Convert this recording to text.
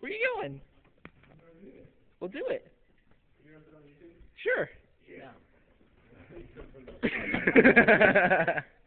Where are you going? We'll do it. Sure. Yeah.